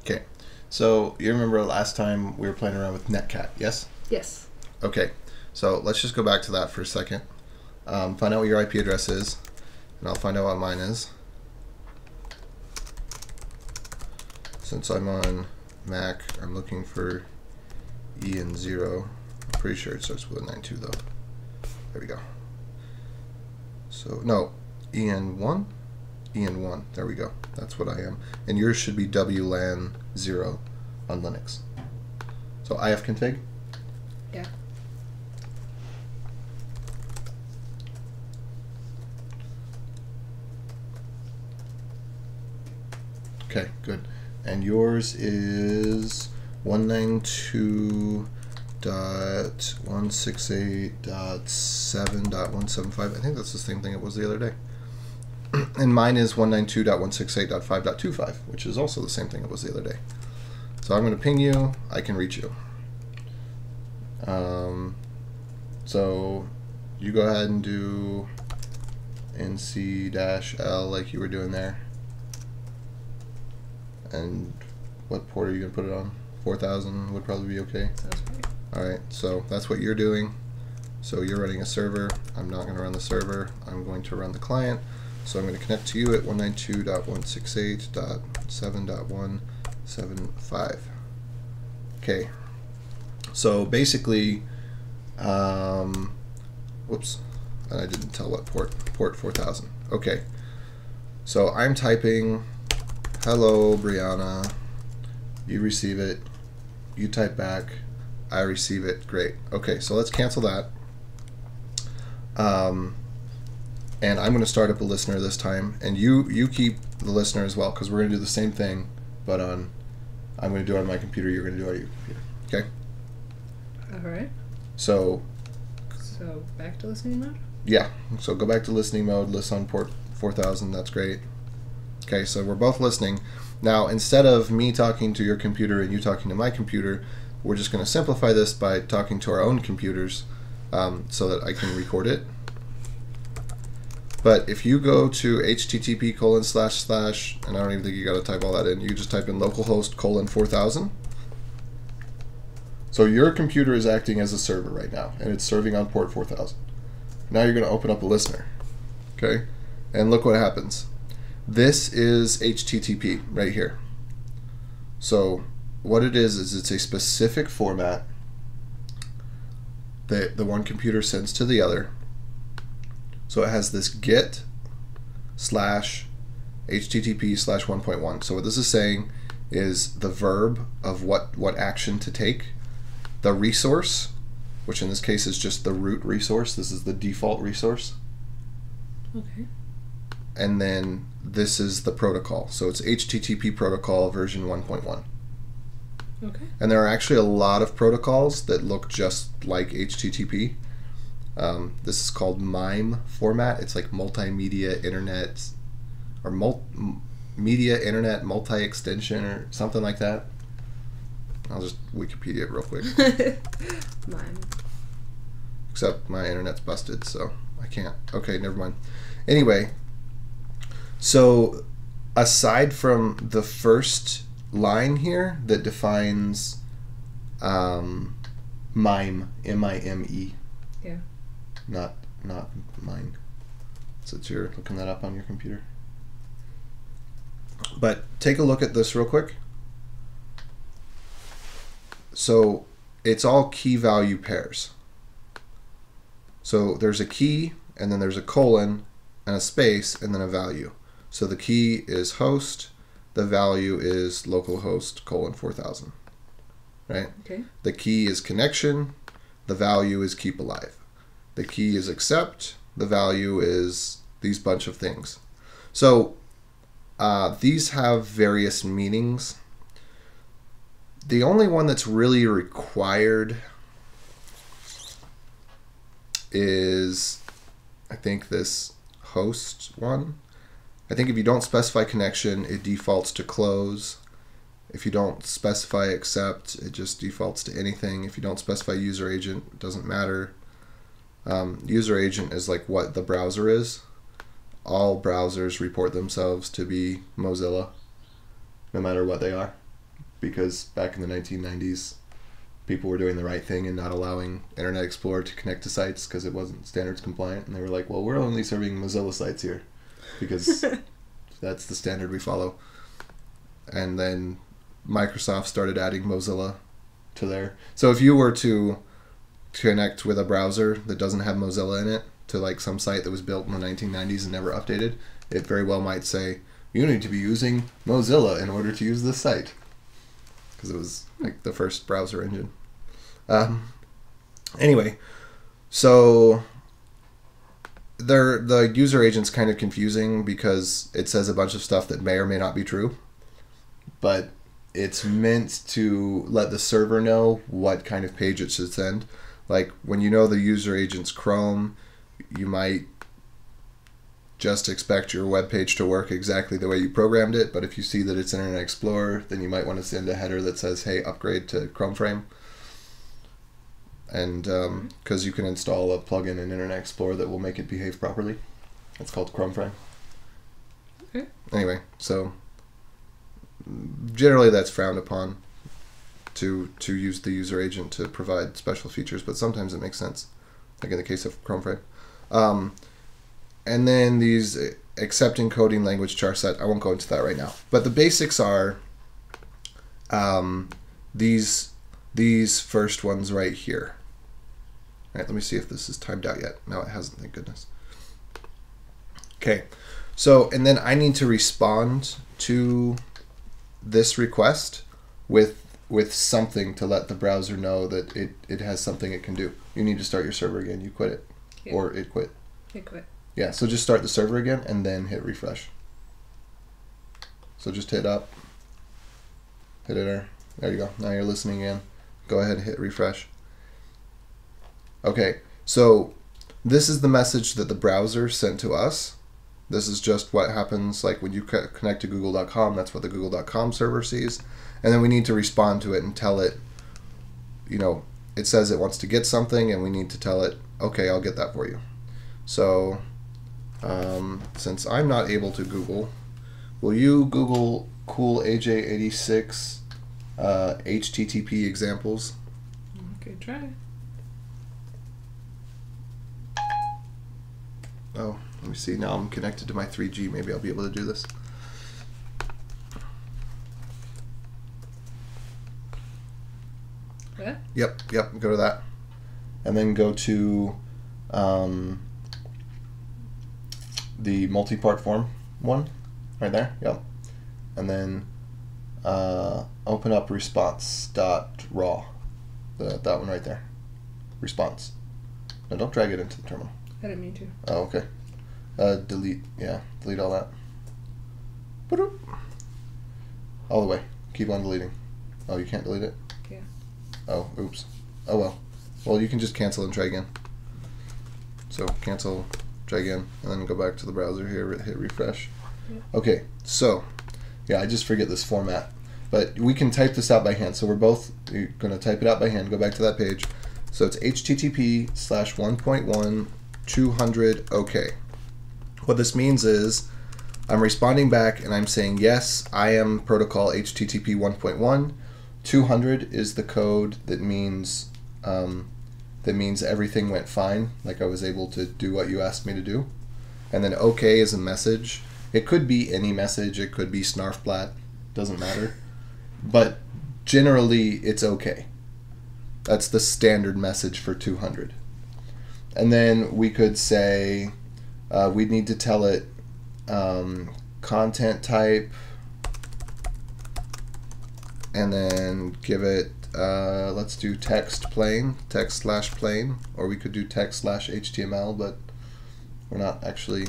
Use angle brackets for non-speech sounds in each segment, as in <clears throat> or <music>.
Okay. So you remember last time we were playing around with Netcat, yes? Yes. Okay. So let's just go back to that for a second. Um, find out what your IP address is, and I'll find out what mine is. Since I'm on Mac, I'm looking for EN zero. I'm pretty sure it starts with a 92 though. There we go. So no, EN1, EN1. There we go. That's what I am. And yours should be WLAN zero on Linux. So ifconfig. Yeah. Okay, good. And yours is one nine two dot one six eight dot seven dot one seven five. I think that's the same thing it was the other day. <clears throat> and mine is one nine two dot one six eight dot five dot two five, which is also the same thing it was the other day. So I'm going to ping you. I can reach you. Um, so you go ahead and do nc dash l like you were doing there. And what port are you going to put it on? 4000 would probably be okay. Great. All right, so that's what you're doing. So you're running a server. I'm not going to run the server. I'm going to run the client. So I'm going to connect to you at 192.168.7.175. Okay. So basically, um, whoops, and I didn't tell what port. Port 4000. Okay. So I'm typing, hello, Brianna. You receive it. You type back. I receive it. Great. Okay, so let's cancel that. Um, and I'm going to start up a listener this time, and you you keep the listener as well because we're going to do the same thing, but on I'm going to do it on my computer. You're going to do it on your computer. Okay. All right. So So back to listening mode. yeah, so go back to listening mode. Listen on port 4000. That's great. Okay, so we're both listening. Now, instead of me talking to your computer and you talking to my computer, we're just going to simplify this by talking to our own computers um, so that I can record it. But if you go to http colon slash slash, and I don't even think you got to type all that in, you just type in localhost colon 4000. So your computer is acting as a server right now, and it's serving on port 4000. Now you're going to open up a listener. Okay? And look what happens. This is HTTP right here. So what it is is it's a specific format that the one computer sends to the other. So it has this get slash HTTP slash 1.1. So what this is saying is the verb of what what action to take, the resource, which in this case is just the root resource. This is the default resource Okay. and then this is the protocol. So it's HTTP protocol version 1.1. Okay. And there are actually a lot of protocols that look just like HTTP. Um, this is called MIME format. It's like multimedia internet or mul- media internet multi extension or something like that. I'll just Wikipedia it real quick. <laughs> Mine. Except my internet's busted, so I can't. Okay, never mind. Anyway, so aside from the first line here that defines um, mime, M I M E. Yeah. Not not mine. Since you're looking that up on your computer. But take a look at this real quick. So it's all key value pairs. So there's a key, and then there's a colon, and a space, and then a value. So the key is host, the value is localhost colon 4000. Right? Okay. The key is connection, the value is keep alive. The key is accept, the value is these bunch of things. So uh, these have various meanings. The only one that's really required is, I think, this host one. I think if you don't specify connection, it defaults to close. If you don't specify accept, it just defaults to anything. If you don't specify user agent, it doesn't matter. Um, user agent is like what the browser is. All browsers report themselves to be Mozilla, no matter what they are. because back in the 1990s, people were doing the right thing and not allowing Internet Explorer to connect to sites because it wasn't standards compliant. And they were like, well, we're only serving Mozilla sites here because <laughs> that's the standard we follow. And then Microsoft started adding Mozilla to there. So if you were to connect with a browser that doesn't have Mozilla in it to like some site that was built in the 1990s and never updated, it very well might say you need to be using Mozilla in order to use this site because it was like the first browser engine. Um, anyway, so they're, the user agent's kind of confusing because it says a bunch of stuff that may or may not be true, but it's meant to let the server know what kind of page it should send. Like when you know the user agent's Chrome, you might just expect your web page to work exactly the way you programmed it. But if you see that it's Internet Explorer, then you might want to send a header that says, "Hey, upgrade to Chrome Frame." And because um, you can install a plugin in Internet Explorer that will make it behave properly, it's called Chrome Frame. Okay. Anyway, so generally that's frowned upon to to use the user agent to provide special features, but sometimes it makes sense, like in the case of Chrome Frame. Um, and then these accept encoding language charset. I won't go into that right now, but the basics are um, these these first ones right here. All right, let me see if this is timed out yet. No, it hasn't. Thank goodness. Okay, so and then I need to respond to this request with with something to let the browser know that it, it has something it can do. You need to start your server again. You quit it, Yeah. or it quit. Hit quit. Yeah, so just start the server again and then hit refresh. So just hit up, hit enter. There you go. Now you're listening in. Go ahead and hit refresh. Okay, so this is the message that the browser sent to us. This is just what happens like when you connect to google.com, that's what the google.com server sees. And then we need to respond to it and tell it, you know, it says it wants to get something and we need to tell it, okay, I'll get that for you. So um, since I'm not able to Google, will you Google coolaj86 uh, HTTP examples? Okay, try. Oh, let me see. Now I'm connected to my 3G. Maybe I'll be able to do this. Yep, yep. Go to that, and then go to um, the multi-part form one, right there. Yep, and then uh, open up response dot raw, the that one right there, response. Now don't drag it into the terminal. I didn't mean to. Oh, okay. Uh, delete. Yeah, delete all that. All the way. Keep on deleting. Oh, you can't delete it? Yeah. Oh, oops. Oh well. Well, you can just cancel and try again. So cancel, try again, and then go back to the browser here, hit refresh. Okay, so yeah, I just forget this format, but we can type this out by hand. So we're both gonna type it out by hand. Go back to that page. So it's HTTP slash 1.1 200 OK. What this means is I'm responding back and I'm saying yes, I am protocol HTTP 1.1. 200 is the code that means um, that means everything went fine, like I was able to do what you asked me to do. And then OK is a message. It could be any message. It could be snarfblat. Doesn't matter. But generally, it's okay. That's the standard message for 200. And then we could say uh, we need to tell it um, content type and then give it uh, let's do text plain text slash plain or we could do text slash html but we're not actually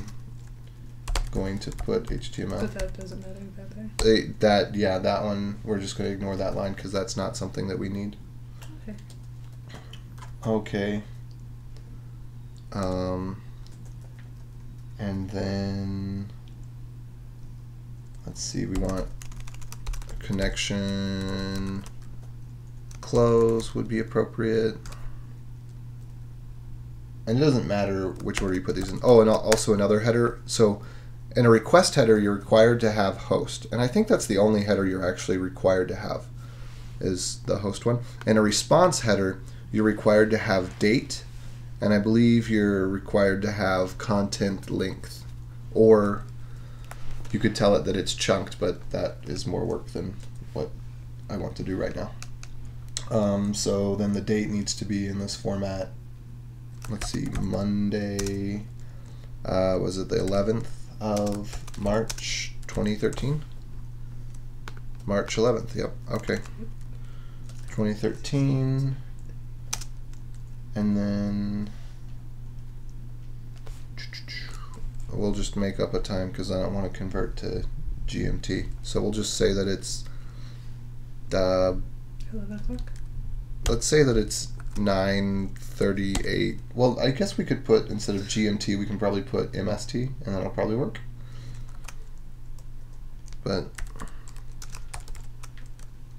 going to put html But that doesn't matter that. Eh, that yeah that one we're just going to ignore that line because that's not something that we need Okay. okay um and then let's see we want connection. Close would be appropriate. And it doesn't matter which order you put these in. Oh and also another header. So in a request header you're required to have host. And i think that's the only header you're actually required to have is the host one. And a response header, you're required to have date, and I believe you're required to have content length. Or you could tell it that it's chunked, but that is more work than what I want to do right now. Um, so then the date needs to be in this format. Let's see, Monday, uh, was it the 11th of March 2013? March 11th, yep, okay. 2013. And then we'll just make up a time because I don't want to convert to GMT. So we'll just say that it's, uh, 11 o'clock. let's say that it's 9.38. Well, I guess we could put, instead of GMT, we can probably put MST and that'll probably work. But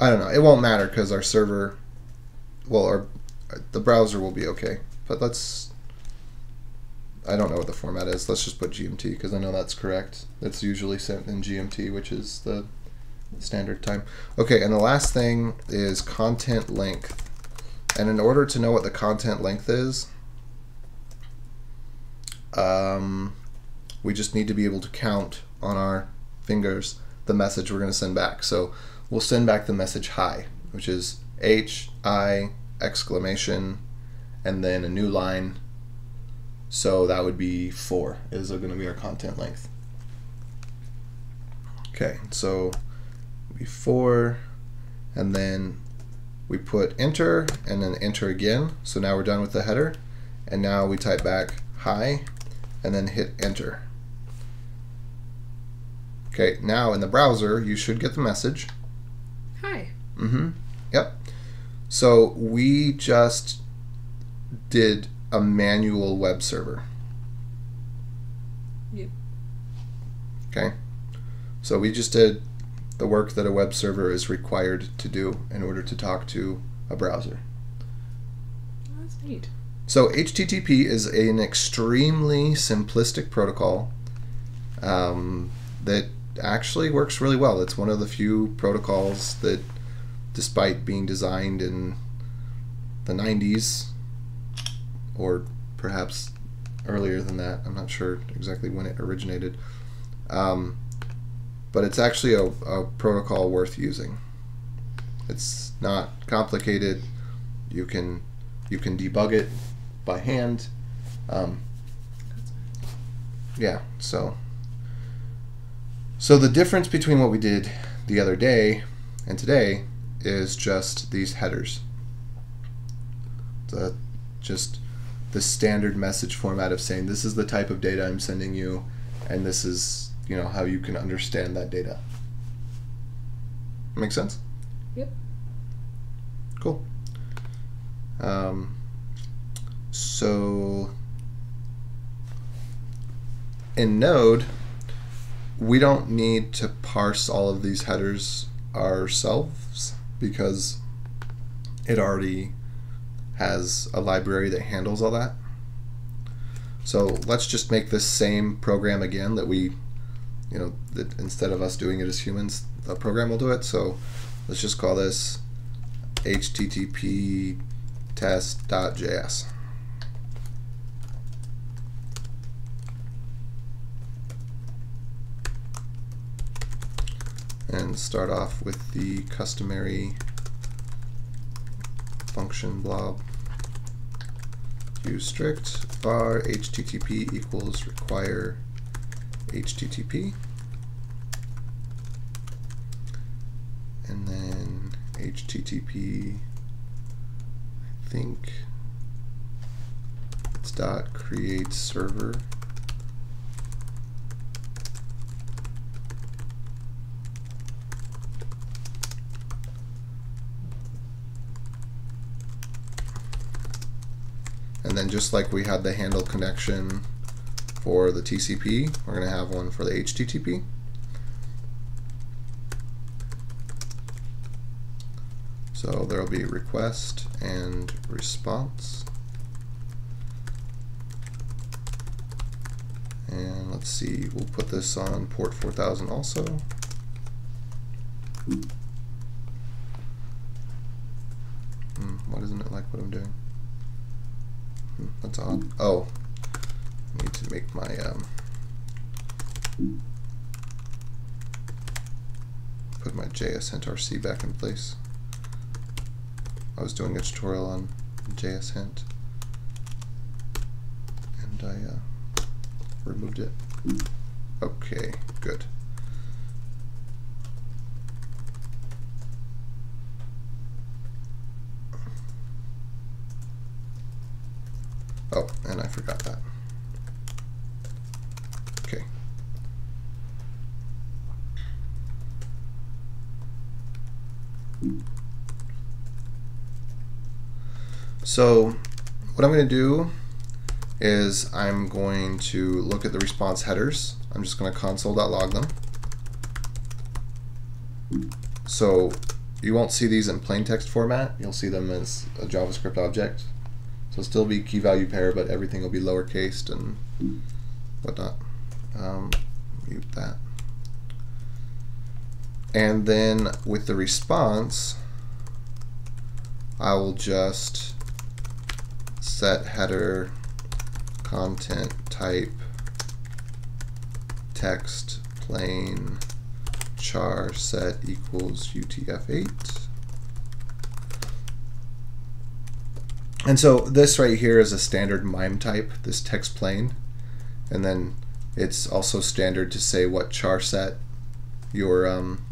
I don't know. It won't matter because our server, well, our the browser will be okay. But let's. I don't know what the format is. Let's just put GMT because I know that's correct. It's usually sent in GMT, which is the standard time. Okay, and the last thing is content length. And in order to know what the content length is, um, we just need to be able to count on our fingers the message we're going to send back. So we'll send back the message hi, which is H I exclamation and then a new line. So that would be four is going to be our content length. Okay, so be four, and then we put enter and then enter again. So now we're done with the header, and now we type back hi, and then hit enter. Okay, now in the browser you should get the message. Hi. Mm-hmm. Yep. So we just did a manual web server. Yep. Okay. So we just did the work that a web server is required to do in order to talk to a browser. That's neat. So HTTP is an extremely simplistic protocol um, that actually works really well. It's one of the few protocols that, despite being designed in the 90s, or perhaps earlier than that, I'm not sure exactly when it originated, um, but it's actually a, a protocol worth using. It's not complicated. You can you can debug it by hand. Um, yeah, so so the difference between what we did the other day and today is just these headers. The just the standard message format of saying this is the type of data I'm sending you and this is, you know, how you can understand that data. Make sense? Yep. Cool. Um, so in Node, we don't need to parse all of these headers ourselves because it already has a library that handles all that. So let's just make this same program again that we, you know, that instead of us doing it as humans, the program will do it. So let's just call this http test.js. And start off with the customary function blob. Use strict var http equals require http. And then http I think it's dot create server just like we had the handle connection for the TCP we're going to have one for the HTTP So there will be request and response. And let's see, we'll put this on port 4000 also. what I'm doing. Hmm, that's odd. Oh, I need to make my um, put JS RC back in place. I was doing a tutorial on JS Hint, and I uh, removed it. Okay, good. Oh, and I forgot that. Okay. So what I'm going to do is I'm going to look at the response headers. I'm just going to console.log them. So you won't see these in plain text format. You'll see them as a JavaScript object. So it'll still be key value pair, but everything will be lowercased and whatnot. Um, mute that. And then with the response, I will just set header content type text plain char set equals UTF-8. And so this right here is a standard MIME type, this text plain. And then it's also standard to say what char set your um,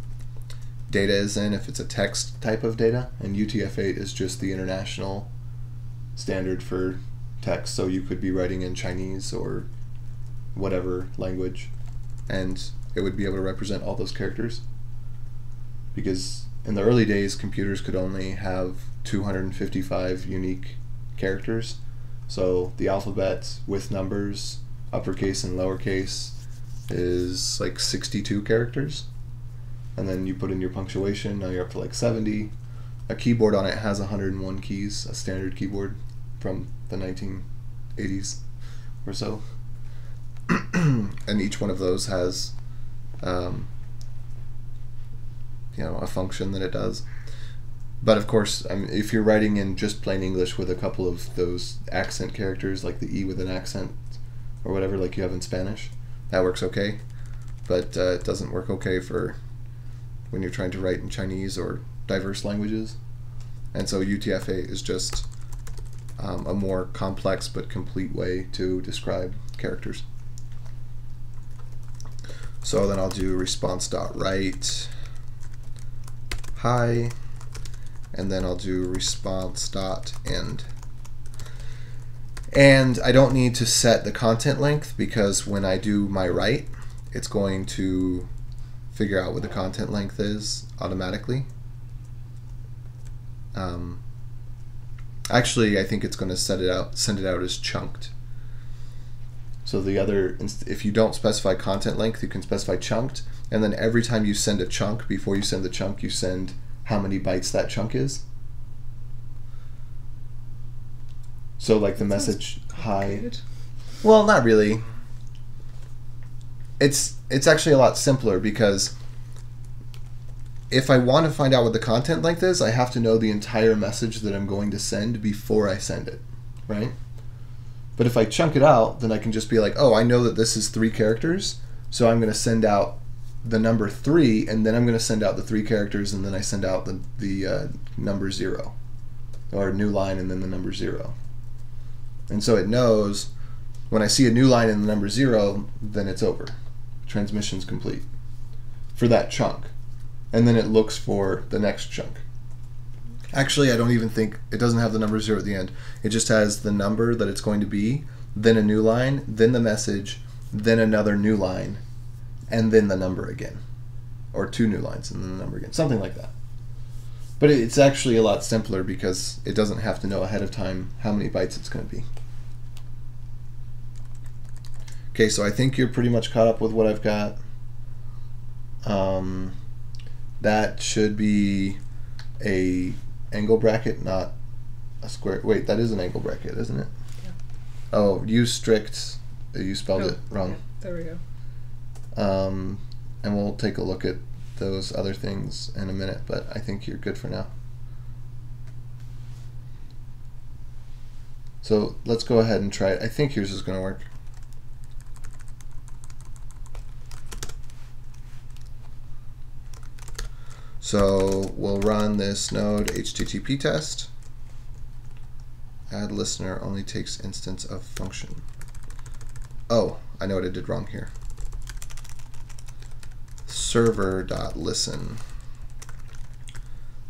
data is in if it's a text type of data. And UTF-8 is just the international standard for text. So you could be writing in Chinese or whatever language. And it would be able to represent all those characters. Because in the early days, computers could only have 255 unique characters. So the alphabet with numbers, uppercase and lowercase, is like 62 characters. And then you put in your punctuation, now you're up to like 70. A keyboard on it has 101 keys, a standard keyboard from the 1980s or so. <clears throat> and each one of those has, um, you know, a function that it does. But of course, I mean, if you're writing in just plain English with a couple of those accent characters, like the E with an accent or whatever, like you have in Spanish, that works okay. But uh, it doesn't work okay for when you're trying to write in Chinese or diverse languages. And so UTF-8 is just um, a more complex but complete way to describe characters. So then I'll do response.write hi and then I'll do response dot end. And I don't need to set the content length because when I do my write, it's going to figure out what the content length is automatically. Um, actually, I think it's going to set it out, send it out as chunked. So the other, if you don't specify content length, you can specify chunked, and then every time you send a chunk, before you send the chunk, you send how many bytes that chunk is. So like the message hi. Well, not really. It's it's actually a lot simpler because if I want to find out what the content length is, I have to know the entire message that I'm going to send before I send it, right? But if I chunk it out, then I can just be like, oh, I know that this is three characters, so I'm going to send out the number three, and then I'm going to send out the three characters, and then I send out the, the uh, number zero, or new line, and then the number zero. And so it knows when I see a new line in the number zero, then it's over. Transmission's complete for that chunk. And then it looks for the next chunk. Actually, I don't even think it doesn't have the number zero at the end. It just has the number that it's going to be, then a new line, then the message, then another new line, and then the number again, or two new lines and then the number again, something like that. But it's actually a lot simpler because it doesn't have to know ahead of time how many bytes it's going to be. Okay, so I think you're pretty much caught up with what I've got. Um, that should be a angle bracket, not a square. Wait, that is an angle bracket, isn't it? Yeah. Oh, you strict. You spelled Oh, it wrong. there we go. Um, and we'll take a look at those other things in a minute, but I think you're good for now. So let's go ahead and try it. I think yours is going to work. So we'll run this node HTTP test. Add listener only takes instance of function. Oh, I know what I did wrong here. Server.listen.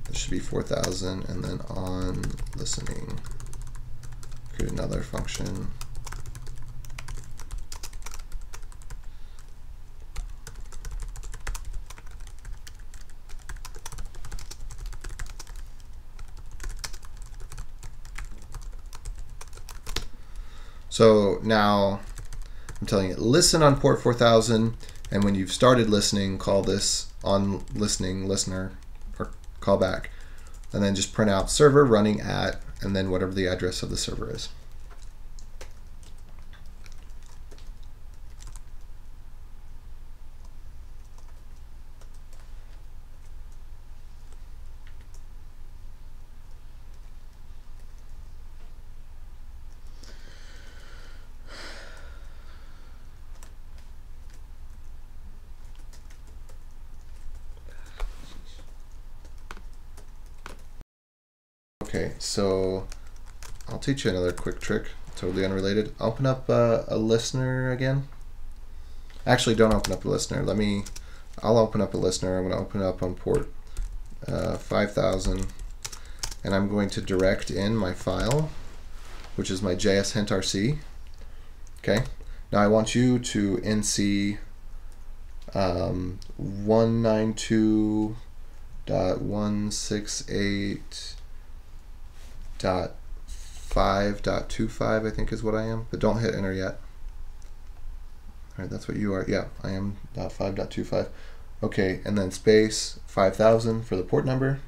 This should be 4000 and then on listening. Create another function. So now I'm telling it listen on port 4000, and when you've started listening, call this on listening listener or callback, and then just print out server running at, and then whatever the address of the server is. Okay, so I'll teach you another quick trick, totally unrelated. Open up uh, a listener again. Actually, don't open up a listener. Let me, I'll open up a listener. I'm going to open it up on port uh, 5000 and I'm going to direct in my file, which is my JS hint RC. Okay, now I want you to NC um, 192.168 dot five dot two five I think is what I am, but don't hit enter yet. All right, that's what you are. Yeah, I am dot five dot two five. Okay, and then space five thousand for the port number.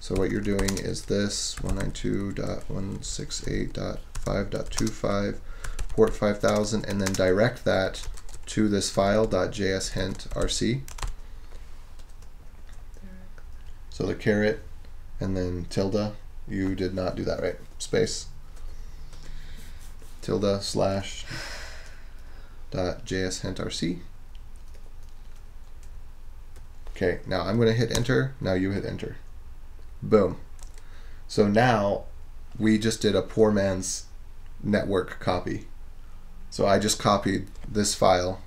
So what you're doing is this one nine two dot one six eight dot five dot two five port five thousand, and then direct that to this file dot JS hint RC. So the caret and then tilde you did not do that right. Space. Tilde slash dot JS hint RC. Okay, now I'm going to hit enter. Now you hit enter. Boom. So now we just did a poor man's network copy. So I just copied this file.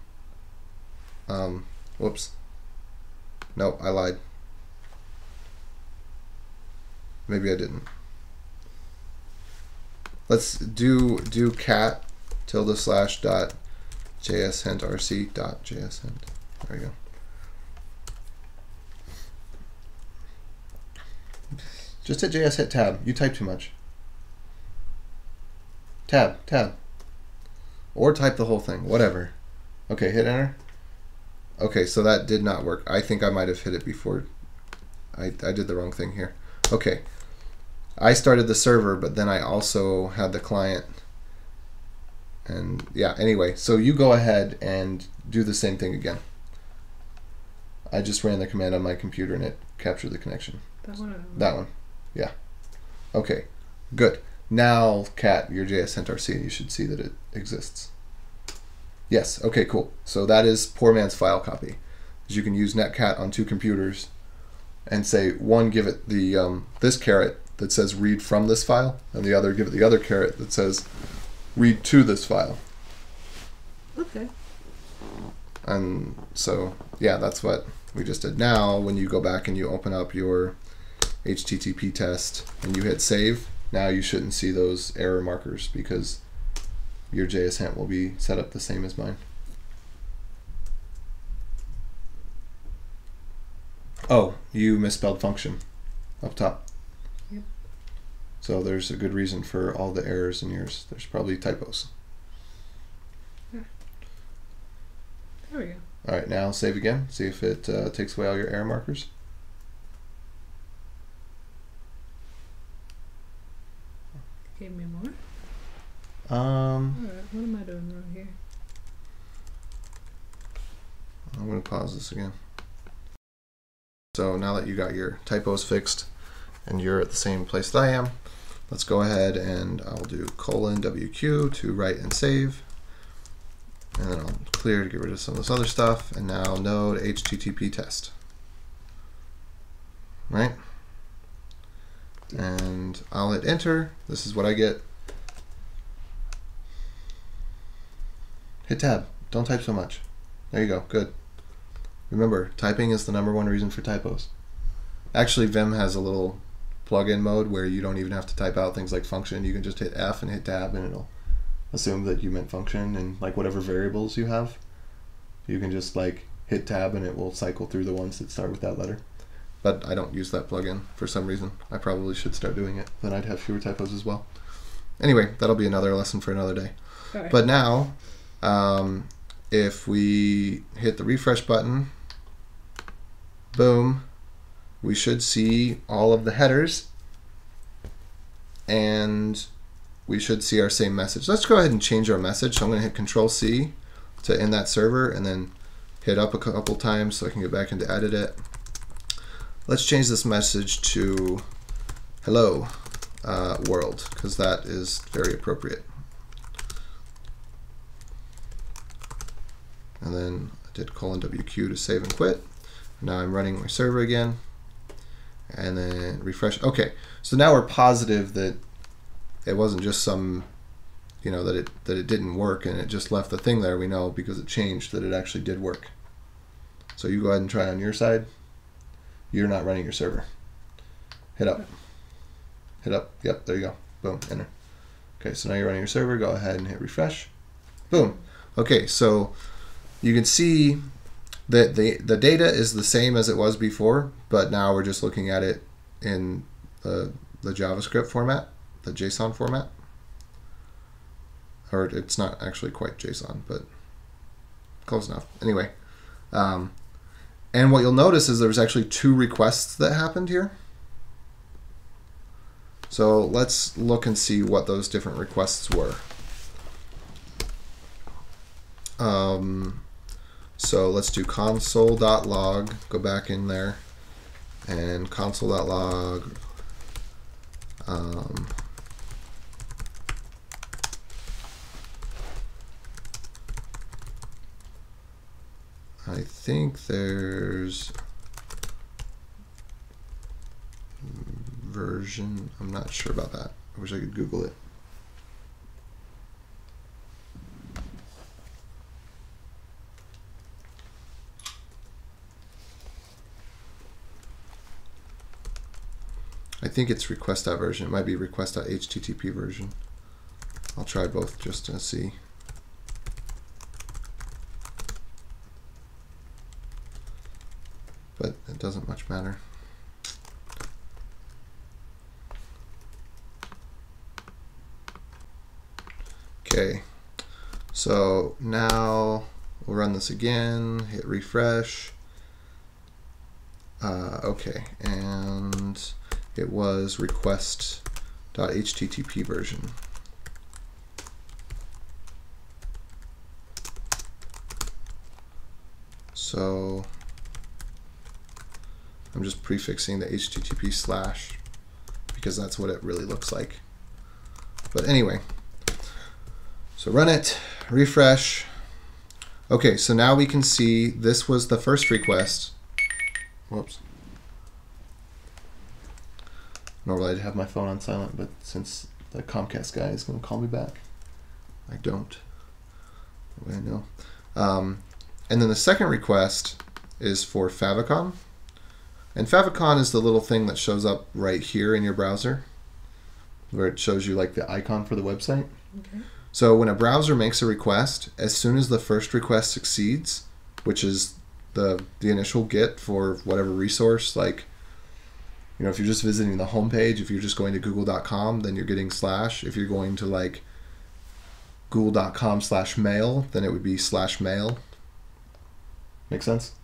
Um, whoops. Nope, I lied. Maybe I didn't. Let's do do cat tilde slash dot js hint rc dot js hint. There we go. Just hit js hit tab. You type too much. Tab tab. Or type the whole thing. Whatever. Okay, hit enter. Okay, so that did not work. I think I might have hit it before. I, I did the wrong thing here. Okay, I started the server, but then I also had the client. And yeah, anyway, so you go ahead and do the same thing again. I just ran the command on my computer and it captured the connection. That one. That one. Yeah. Okay. Good. Now, cat, your JS hint RC, you should see that it exists. Yes. Okay, cool. So that is poor man's file copy. You can use netcat on two computers and say one give it the um, this caret that says read from this file, and the other give it the other caret that says read to this file. Okay. And so, yeah, that's what we just did. Now, when you go back and you open up your HTTP test and you hit save, now you shouldn't see those error markers because your JS hint will be set up the same as mine. Oh, you misspelled function up top. So there's a good reason for all the errors in yours. There's probably typos. There we go. All right, now save again. See if it uh, takes away all your error markers. Gave me more. Um, Alright, what am I doing wrong here? I'm going to pause this again. So now that you got your typos fixed and you're at the same place that I am, let's go ahead and I'll do colon WQ to write and save. And then I'll clear to get rid of some of this other stuff. And now node HTTP test. Right? And I'll hit enter. This is what I get. Hit tab. Don't type so much. There you go. Good. Remember, typing is the number one reason for typos. Actually, Vim has a little plug-in mode where you don't even have to type out things like function. You can just hit F and hit tab, and it'll assume that you meant function and like whatever variables you have. You can just like hit tab, and it will cycle through the ones that start with that letter. But I don't use that plugin for some reason. I probably should start doing it. Then I'd have fewer typos as well. Anyway, that'll be another lesson for another day. Right. But now, um, if we hit the refresh button, boom, we should see all of the headers and we should see our same message. Let's go ahead and change our message. So I'm going to hit Control C to end that server and then hit up a couple times so I can get back into edit it. Let's change this message to hello uh, world because that is very appropriate. And then I did colon WQ to save and quit. Now I'm running my server again and then refresh. Okay, so now we're positive that it wasn't just some, you know, that it that it didn't work and it just left the thing there. We know because it changed that it actually did work. So you go ahead and try on your side. You're not running your server. Hit up. Hit up. Yep, there you go. Boom, enter. Okay, so now you're running your server. Go ahead and hit refresh. Boom. Okay, so you can see that the the data is the same as it was before, but now we're just looking at it in the the JavaScript format, the JSON format. Or it's not actually quite JSON, but close enough. Anyway, um, and what you'll notice is there's actually two requests that happened here. So let's look and see what those different requests were. Um, so let's do console.log, go back in there, and console.log. Um, I think there's version, I'm not sure about that. I wish I could Google it. Think it's request.version. It might be request.http version. I'll try both just to see. But it doesn't much matter. Okay, so now we'll run this again, hit refresh. Uh, okay, and it was request.http version. So I'm just prefixing the HTTP slash because that's what it really looks like. But anyway, so run it, refresh. Okay, so now we can see this was the first request. Whoops. Normally I'd have my phone on silent, but since the Comcast guy is going to call me back, I don't. I know. Um, and then the second request is for favicon. And favicon is the little thing that shows up right here in your browser, where it shows you like the icon for the website. Okay. So when a browser makes a request, as soon as the first request succeeds, which is the the initial get for whatever resource, like you know, if you're just visiting the homepage, if you're just going to google.com, then you're getting slash. If you're going to like google.com slash mail, then it would be slash mail. Make sense?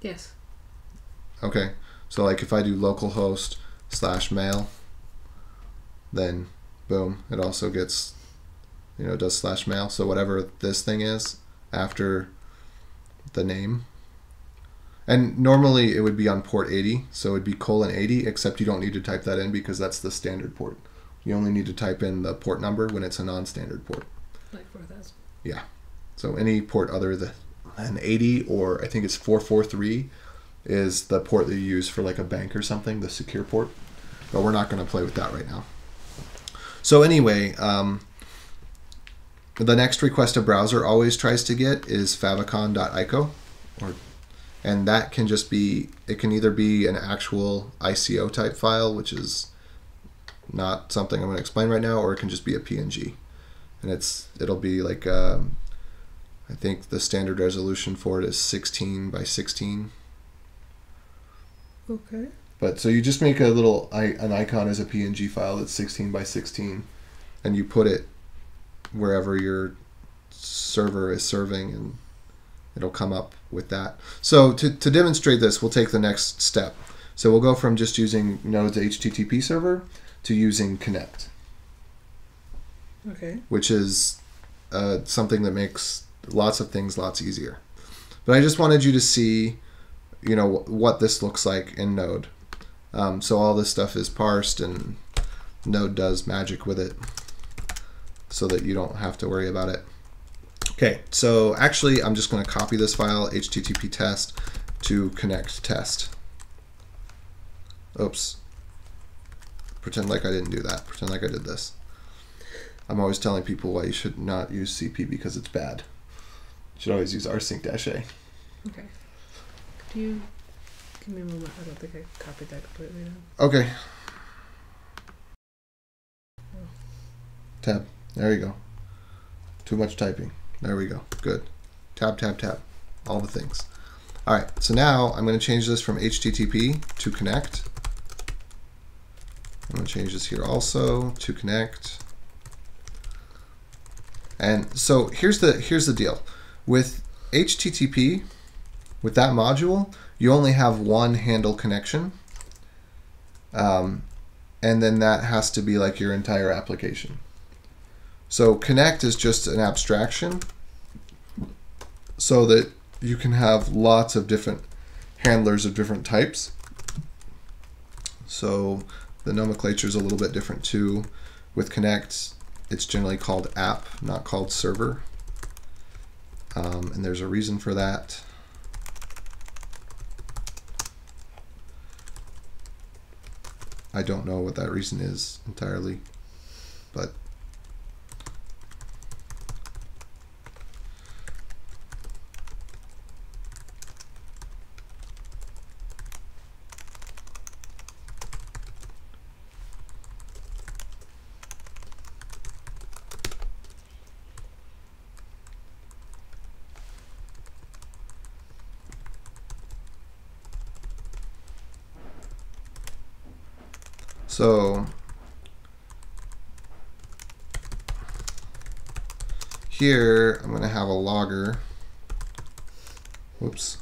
Yes. Okay. So like if I do localhost slash mail, then boom, it also gets you know, does slash mail. So whatever this thing is after the name. And normally it would be on port 80, so it would be colon 80, except you don't need to type that in because that's the standard port. You only need to type in the port number when it's a non-standard port. Like 4,000. Yeah. So any port other than 80 or I think it's 443 is the port that you use for like a bank or something, the secure port. But we're not going to play with that right now. So anyway, um, the next request a browser always tries to get is favicon.ico, or and that can just be it can either be an actual ICO type file, which is not something I'm going to explain right now, or it can just be a PNG, and it's it'll be like um, I think the standard resolution for it is 16 by 16. Okay. But so you just make a little i- an icon as a PNG file that's 16 by 16, and you put it wherever your server is serving, and it'll come up with that. So to, to demonstrate this, we'll take the next step. So we'll go from just using Node's HTTP server to using Connect, Okay. which is uh, something that makes lots of things lots easier. But I just wanted you to see, you know, what this looks like in Node. Um, so all this stuff is parsed, and Node does magic with it, so that you don't have to worry about it. Okay, so actually, I'm just going to copy this file HTTP test to connect test. Oops. Pretend like I didn't do that. Pretend like I did this. I'm always telling people why you should not use CP because it's bad. You should always use rsync-a. Okay. Could you give me a moment? I don't think I copied that completely down. Okay. Tab. There you go. Too much typing. There we go. Good. Tab, tab, tab. All the things. All right. So now I'm going to change this from HTTP to connect. I'm going to change this here also to connect. And so here's the here's the deal. With HTTP, with that module, you only have one handle connection. Um, and then that has to be like your entire application. So connect is just an abstraction so that you can have lots of different handlers of different types. So the nomenclature is a little bit different too. With connect, it's generally called app, not called server. Um, and there's a reason for that. I don't know what that reason is entirely, but So here I'm going to have a logger. Whoops.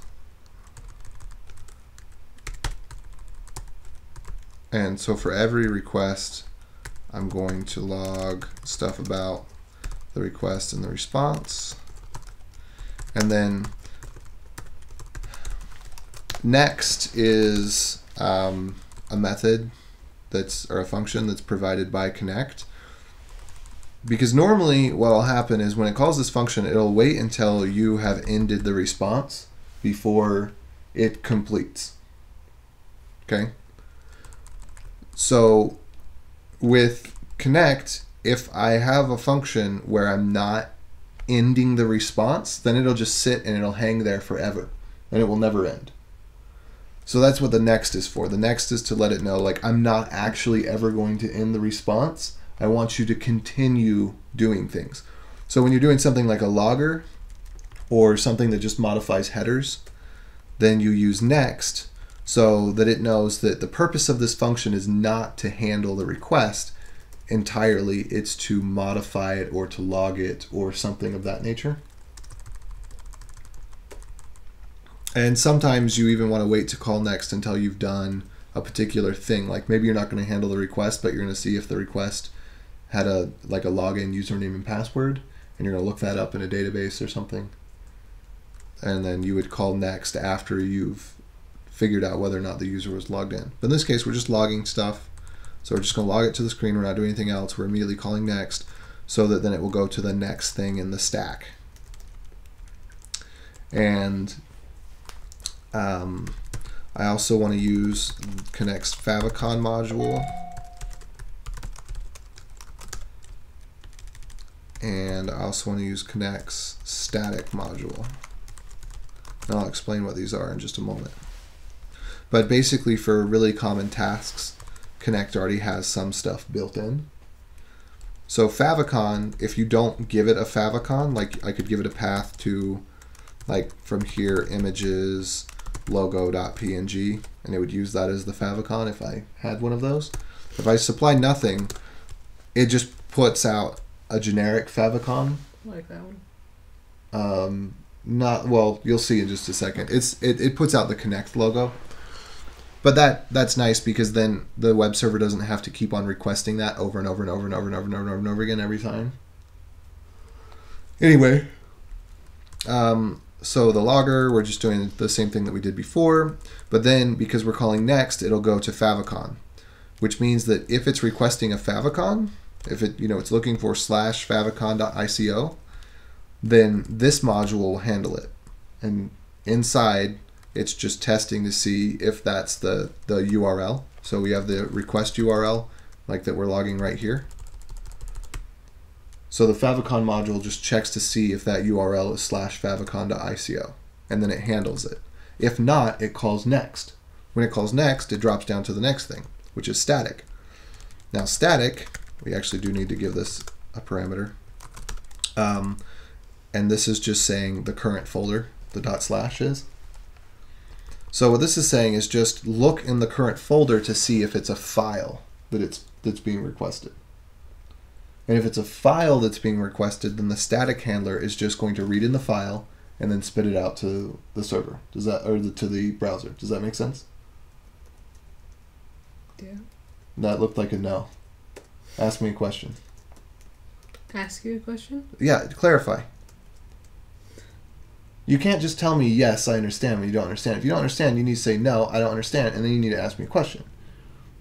And so for every request, I'm going to log stuff about the request and the response. And then next is um, a method that's or a function that's provided by connect. Because normally what'll happen is when it calls this function it'll wait until you have ended the response before it completes. Okay? So with connect if i have a function where i'm not ending the response then it'll just sit and it'll hang there forever and it will never end so that's what the next is for. The next is to let it know, like, I'm not actually ever going to end the response. I want you to continue doing things. So when you're doing something like a logger or something that just modifies headers, then you use next so that it knows that the purpose of this function is not to handle the request entirely, it's to modify it or to log it or something of that nature. And sometimes you even want to wait to call next until you've done a particular thing. Like maybe you're not going to handle the request, but you're going to see if the request had a like a login username and password, and you're going to look that up in a database or something. And then you would call next after you've figured out whether or not the user was logged in. But in this case, we're just logging stuff. So we're just going to log it to the screen. We're not doing anything else. We're immediately calling next so that then it will go to the next thing in the stack. And um, I also want to use Connect's favicon module. And I also want to use Connect's static module. And I'll explain what these are in just a moment. But basically for really common tasks, Connect already has some stuff built in. So favicon, if you don't give it a favicon, like I could give it a path to like from here images logo.png and it would use that as the favicon if I had one of those. If I supply nothing, it just puts out a generic favicon. Like that one. Um, not well, you'll see in just a second. It's it, it puts out the Connect logo. But that that's nice because then the web server doesn't have to keep on requesting that over and over and over and over and over and over and over, and over again every time. Anyway, um, so the logger, we're just doing the same thing that we did before, but then because we're calling next, it'll go to favicon, which means that if it's requesting a favicon, if it you know it's looking for slash favicon.ico, then this module will handle it, and inside it's just testing to see if that's the the URL. So we have the request URL like that we're logging right here. So the favicon module just checks to see if that URL is slash favicon.ico, and then it handles it. If not, it calls next. When it calls next, it drops down to the next thing, which is static. Now static, we actually do need to give this a parameter. Um, and this is just saying the current folder, the dot slash is. So what this is saying is just look in the current folder to see if it's a file that it's that's being requested. And if it's a file that's being requested, then the static handler is just going to read in the file and then spit it out to the server. Does that or the, to the browser? Does that make sense? Yeah. That looked like a no. Ask me a question. Ask you a question? Yeah, clarify. You can't just tell me yes, I understand when you don't understand. If you don't understand, you need to say no, I don't understand, and then you need to ask me a question.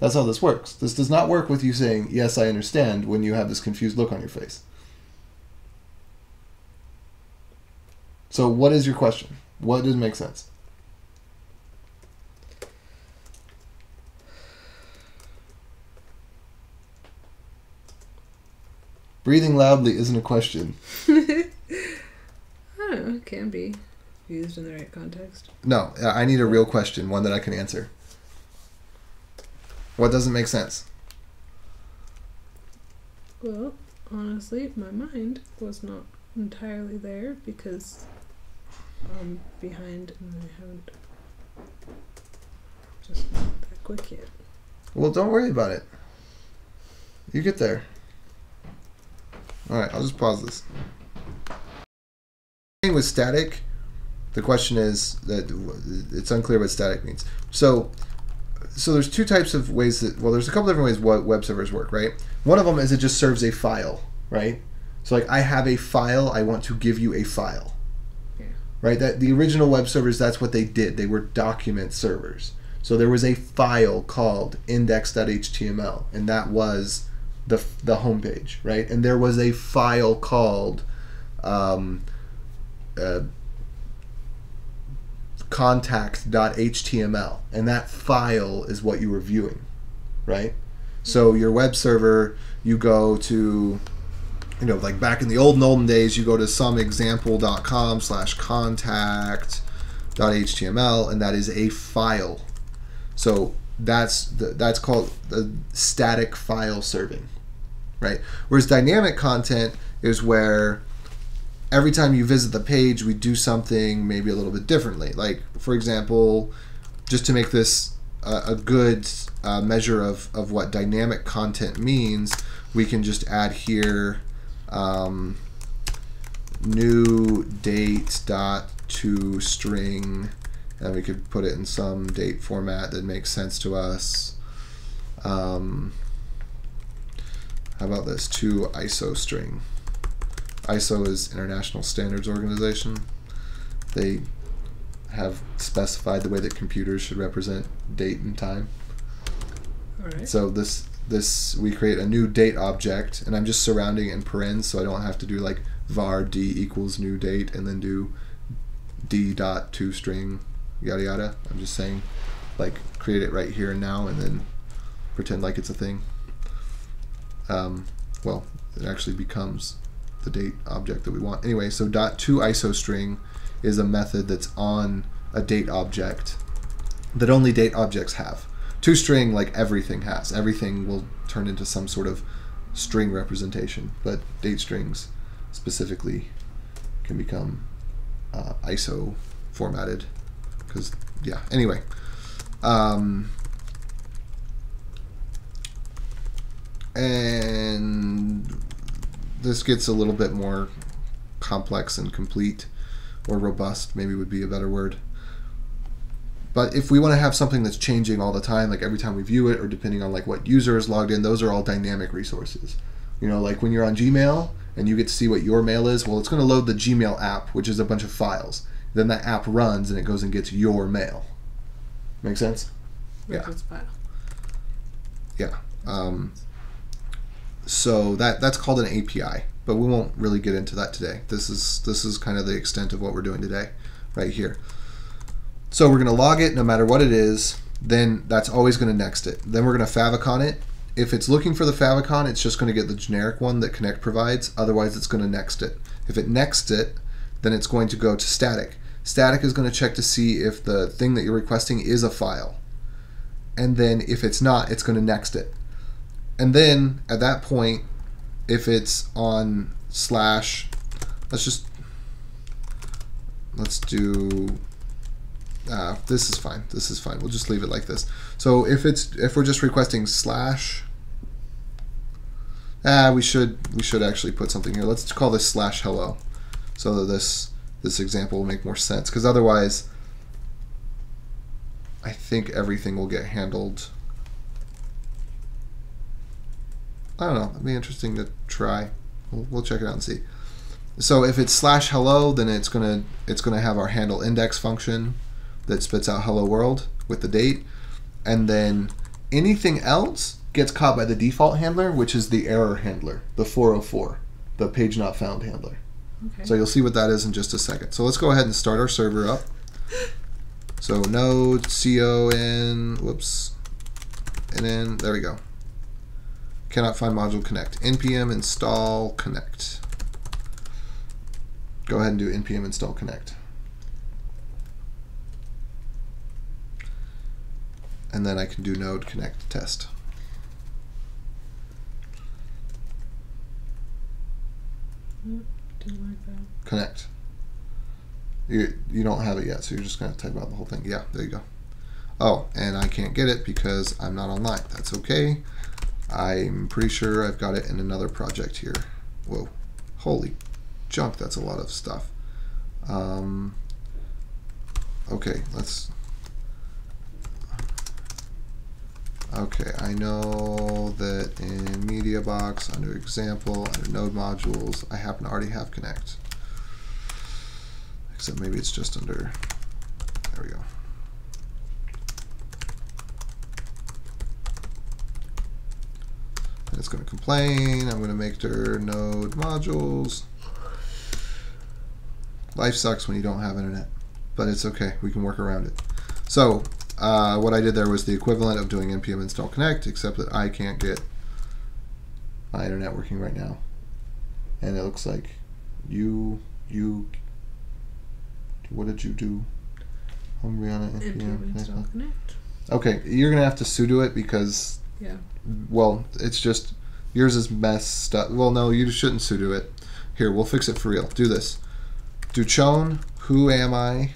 That's how this works. This does not work with you saying yes, I understand when you have this confused look on your face. So, what is your question? What does make sense? Breathing loudly isn't a question. <laughs> I don't know. It can be used in the right context. No, I need a real question, one that I can answer. What doesn't make sense? Well, honestly, my mind was not entirely there because I'm behind and I haven't just not that quick yet. Well, don't worry about it. You get there. All right, I'll just pause this. With static, the question is that it's unclear what static means. So, so there's two types of ways that well, there's a couple different ways what web servers work, right? One of them is it just serves a file, right? So like I have a file, I want to give you a file. Yeah. Right? That the original web servers that's what they did. They were document servers. So there was a file called index.html and that was the the homepage, right? And there was a file called um, uh, contact.html and that file is what you were viewing right? So your web server you go to you know like back in the olden olden days you go to some example.com slash contact.html and that is a file. So that's the, that's called the static file serving right? Whereas dynamic content is where every time you visit the page, we do something maybe a little bit differently. Like, for example, just to make this a, a good uh, measure of, of what dynamic content means, we can just add here um, new date dot to string, and we could put it in some date format that makes sense to us. Um, how about this to ISO string? ISO is International Standards Organization. They have specified the way that computers should represent date and time. All right. So this this we create a new date object, and I'm just surrounding it in parens, so I don't have to do like var d equals new date and then do d dot to string yada yada. I'm just saying like create it right here and now, and then pretend like it's a thing. Um, well, it actually becomes the date object that we want. Anyway, so dot to iso string is a method that's on a date object that only date objects have. To string, like everything has. Everything will turn into some sort of string representation, but date strings specifically can become uh, ISO formatted. Because, yeah, anyway. Um, and this gets a little bit more complex and complete, or robust, maybe would be a better word. But if we want to have something that's changing all the time, like every time we view it, or depending on like what user is logged in, those are all dynamic resources. You know, like when you're on Gmail and you get to see what your mail is, well, it's going to load the Gmail app, which is a bunch of files. Then that app runs and it goes and gets your mail. Make sense? Yeah. Yeah. Um, so that that's called an API, but we won't really get into that today. This is this is kind of the extent of what we're doing today, right here. So we're going to log it no matter what it is. Then that's always going to next it. Then we're going to favicon it. If it's looking for the favicon, it's just going to get the generic one that Connect provides. Otherwise, it's going to next it. If it next it, then it's going to go to static. Static is going to check to see if the thing that you're requesting is a file. And then if it's not, it's going to next it. And then at that point, if it's on slash, let's just, let's do uh, this is fine. This is fine. We'll just leave it like this. So if it's if we're just requesting slash, ah, we should we should actually put something here. Let's call this slash hello, so that this this example will make more sense. Because otherwise, I think everything will get handled. I don't know. It'd be interesting to try. We'll, we'll check it out and see. So if it's slash hello, then it's gonna it's gonna have our handle index function that spits out hello world with the date, and then anything else gets caught by the default handler, which is the error handler, the 404, the page not found handler. Okay. So you'll see what that is in just a second. So let's go ahead and start our server up. So node con whoops, and then there we go. Cannot find module connect. npm install connect. Go ahead and do npm install connect. and then I can do node connect test. Connect. You, you don't have it yet, so you're just going to type out the whole thing. Yeah, there you go. Oh, and I can't get it because I'm not online. That's okay. I'm pretty sure I've got it in another project here. Whoa. Holy junk, that's a lot of stuff. Um, okay, let's Okay, I know that in MediaBox, under example, under node modules, I happen to already have connect. Except maybe it's just under, there we go. And it's going to complain. I'm going to make their node modules. Life sucks when you don't have internet, but it's okay. We can work around it. So uh, what I did there was the equivalent of doing npm install connect, except that I can't get my internet working right now. And it looks like you, you, what did you do? Humbriana npm, npm install connect. connect. Okay, you're gonna have to sudo it because, Yeah. well, it's just yours is messed up. Well, no, you shouldn't sudo it. Here, we'll fix it for real. Do this. Do chown whoami?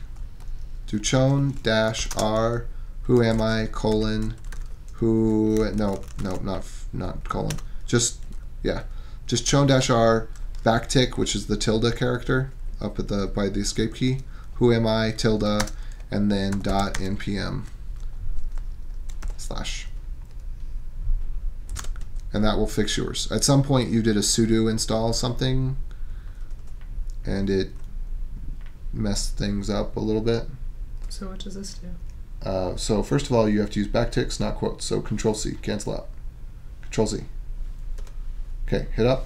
Do chown dash r whoami colon who no no not not colon just yeah just chown dash r backtick which is the tilde character up at the by the escape key whoami tilde and then dot npm slash and that will fix yours at some point you did a sudo install something and it messed things up a little bit So what does this do? uh, so first of all, you have to use backticks, not quotes. So Control C, cancel out. Control Z. Okay, hit up.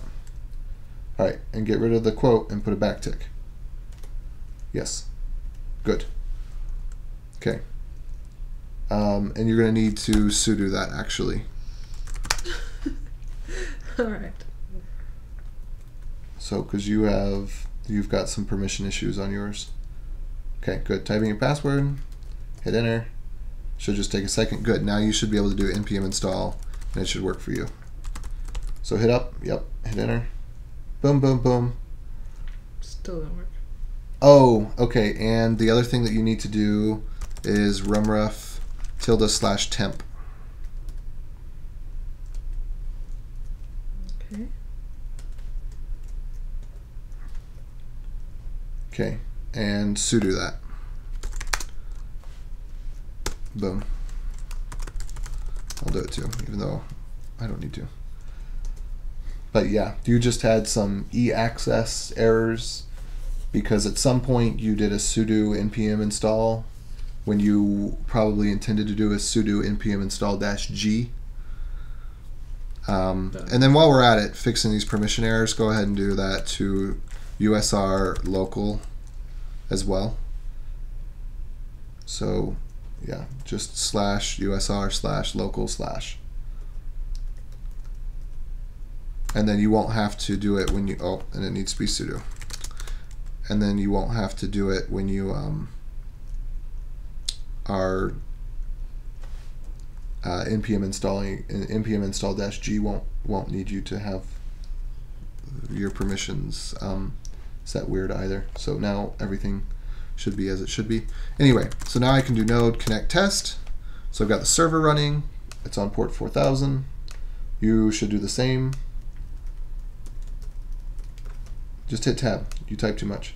All right, and get rid of the quote and put a backtick. Yes. Good. Okay. Um, and you're going to need to sudo that actually. <laughs> All right. So, because you have, you've got some permission issues on yours. Okay, good. Typing your password, hit enter. Should just take a second. Good. Now you should be able to do npm install and it should work for you. So hit up, yep, hit enter. Boom, boom, boom. Still don't work. Oh, okay. And the other thing that you need to do is rumref tilde slash temp. Okay. Okay, and sudo that. Boom. I'll do it too, even though I don't need to. But yeah, you just had some EACCES errors because at some point you did a sudo npm install when you probably intended to do a sudo npm install dash g. Um, and then while we're at it, fixing these permission errors, go ahead and do that to USR local as well. So yeah, just slash USR slash local slash. And then you won't have to do it when you, oh, and it needs to be sudo. And then you won't have to do it when you um, are uh, npm installing npm install dash g won't won't need you to have your permissions um, set weird either. So now everything should be as it should be. Anyway, so now I can do node connect test. So I've got the server running. It's on port 4000. You should do the same. Just hit tab. You type too much.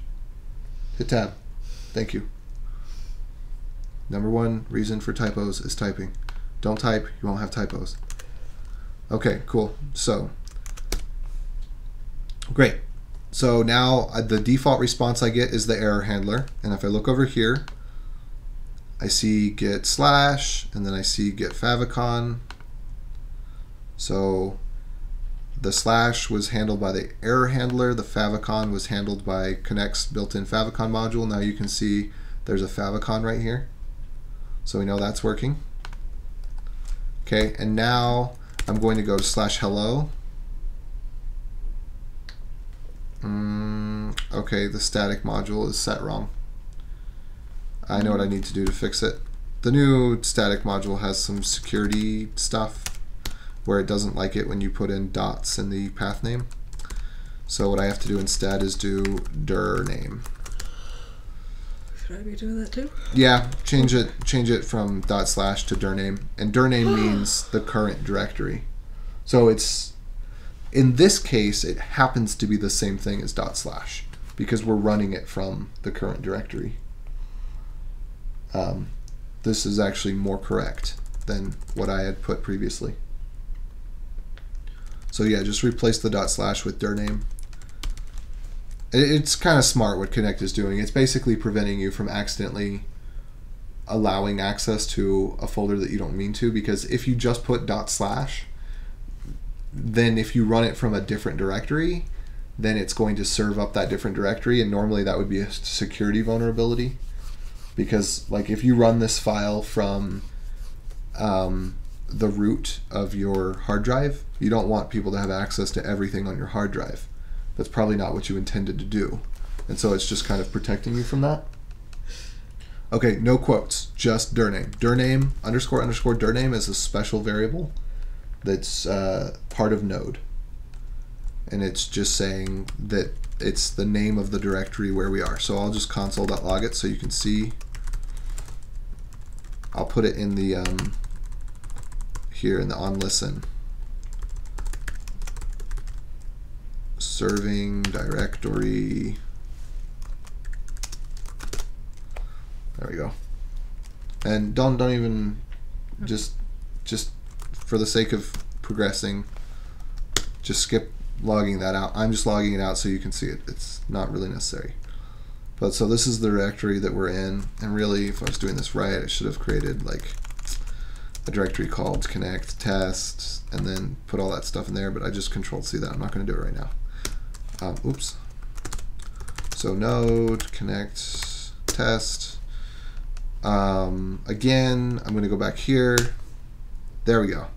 Hit tab. Thank you. Number one reason for typos is typing. Don't type, you won't have typos. Okay, cool. So, great. So now uh, the default response I get is the error handler. And if I look over here, I see get slash, and then I see get favicon. So the slash was handled by the error handler. The favicon was handled by Connect's built-in favicon module. Now you can see there's a favicon right here. So we know that's working. Okay, and now I'm going to go to slash hello. Mm, okay, the static module is set wrong. I know what I need to do to fix it. The new static module has some security stuff where it doesn't like it when you put in dots in the path name. So what I have to do instead is do dirname. Should I be doing that too? Yeah, change it change it from dot slash to dirname. And dirname <gasps> means the current directory. So it's in this case it happens to be the same thing as dot slash because we're running it from the current directory. Um, this is actually more correct than what I had put previously. So yeah, just replace the dot slash with dirname. It's kind of smart what Connect is doing. It's basically preventing you from accidentally allowing access to a folder that you don't mean to because if you just put dot slash, then if you run it from a different directory, then it's going to serve up that different directory and normally that would be a security vulnerability because like if you run this file from um, the root of your hard drive, you don't want people to have access to everything on your hard drive. That's probably not what you intended to do. And so it's just kind of protecting you from that. Okay, no quotes, just dirname. Dir name underscore underscore dirname is a special variable that's uh, part of node. And it's just saying that it's the name of the directory where we are. So I'll just console.log it so you can see. I'll put it in the um, here in the on listen. Serving directory. There we go. And don't don't even just just for the sake of progressing, just skip logging that out. I'm just logging it out so you can see it. It's not really necessary. But so this is the directory that we're in, and really, if I was doing this right, I should have created like a directory called connect test and then put all that stuff in there, but I just control C that. I'm not going to do it right now. Um, oops. So node connect test. Um, again, I'm going to go back here. There we go.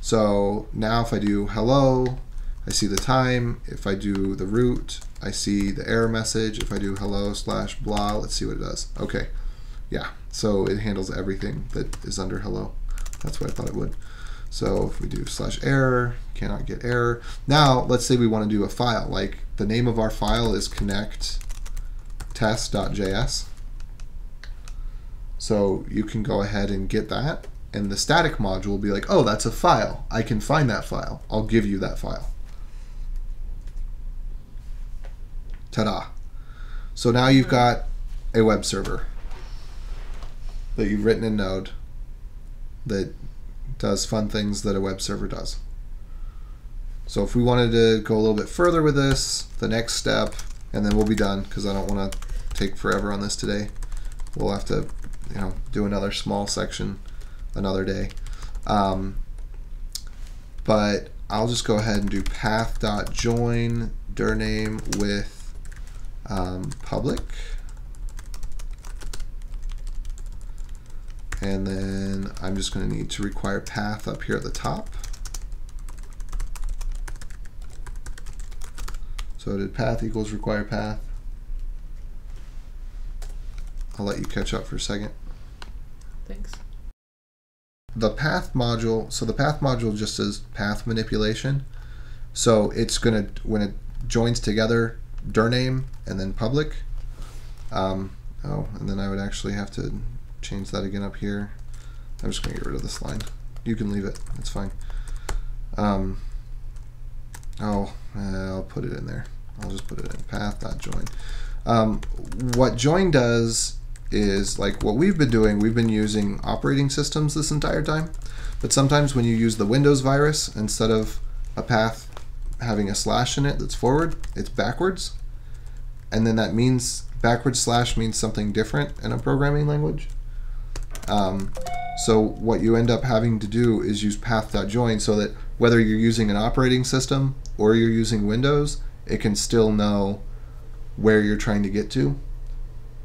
So now if I do hello, I see the time. If I do the root, I see the error message. If I do hello slash blah, let's see what it does. Okay, yeah, so it handles everything that is under hello. That's what I thought it would. So if we do slash error, cannot get error. Now, let's say we want to do a file, like the name of our file is connect test.js. So you can go ahead and get that, and the static module will be like, oh, that's a file. I can find that file. I'll give you that file. Ta-da. So now you've got a web server that you've written in Node that does fun things that a web server does. So if we wanted to go a little bit further with this, the next step, and then we'll be done because I don't want to take forever on this today. We'll have to, you know, do another small section another day. Um, but I'll just go ahead and do path.join dirname with um, public. And then I'm just going to need to require path up here at the top. So did path equals require path? I'll let you catch up for a second. Thanks. The path module, so the path module just says path manipulation. So it's going to, when it joins together, dirname and then public. Um, oh, and then I would actually have to change that again up here. I'm just going to get rid of this line. You can leave it. It's fine. Um, oh, I'll put it in there. I'll just put it in path.join. Um, what join does is like what we've been doing, we've been using operating systems this entire time. But sometimes when you use the Windows virus, instead of a path having a slash in it that's forward, it's backwards. And then that means backward slash means something different in a programming language. Um, so what you end up having to do is use path.join so that whether you're using an operating system or you're using Windows, it can still know where you're trying to get to.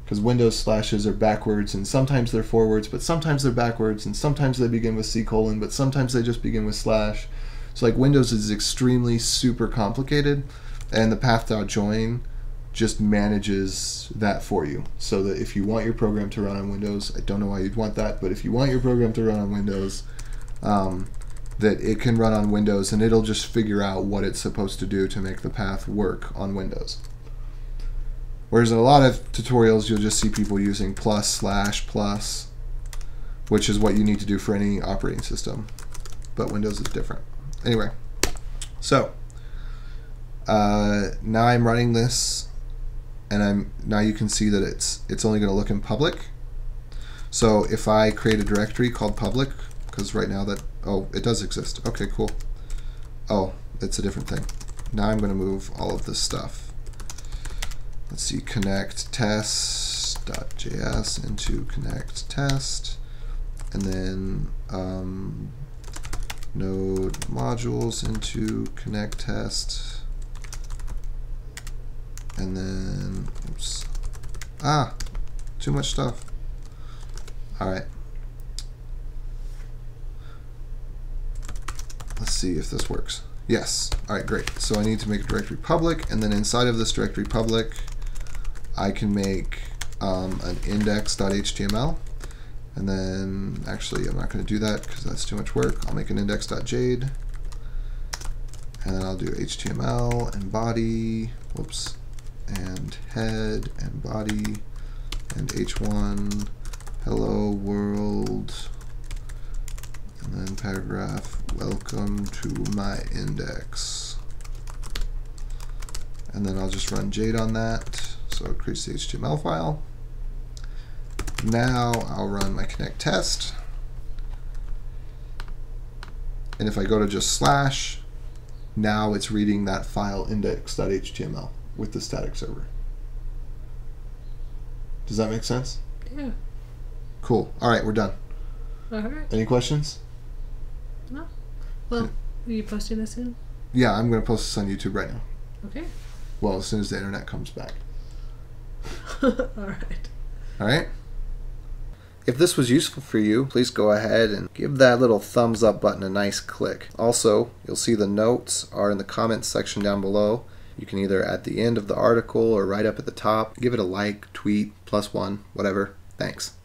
Because Windows slashes are backwards and sometimes they're forwards, but sometimes they're backwards and sometimes they begin with C colon, but sometimes they just begin with slash. So like Windows is extremely super complicated and the path.join just manages that for you. So that if you want your program to run on Windows, I don't know why you'd want that, but if you want your program to run on Windows, um, that it can run on Windows and it'll just figure out what it's supposed to do to make the path work on Windows. Whereas in a lot of tutorials, you'll just see people using plus, slash, plus, which is what you need to do for any operating system. But Windows is different. Anyway, so uh, now I'm running this, and I'm now you can see that it's it's only going to look in public. So if I create a directory called public, because right now that oh it does exist. Okay, cool. Oh, it's a different thing. Now I'm going to move all of this stuff let's see, connect test.js into connect test, and then um, node modules into connect test, and then, oops, ah, too much stuff. All right. Let's see if this works. Yes. All right, great. So I need to make a directory public, and then inside of this directory public, I can make um, an index.html. And then, actually, I'm not going to do that because that's too much work. I'll make an index.jade. And then I'll do HTML and body, whoops, and head and body and h1, hello world, and then paragraph, welcome to my index. And then I'll just run Jade on that. So it creates the HTML file. Now I'll run my connect test. And if I go to just slash, now it's reading that file index.html with the static server. Does that make sense? Yeah. Cool. All right, we're done. All right. Any questions? No. Well, are you posting this soon? Yeah, I'm gonna post this on YouTube right now. Okay. Well, as soon as the internet comes back. <laughs> All right. All right. If this was useful for you, please go ahead and give that little thumbs up button a nice click. Also, you'll see the notes are in the comments section down below. You can either at the end of the article or right up at the top. Give it a like, tweet, plus one, whatever. Thanks.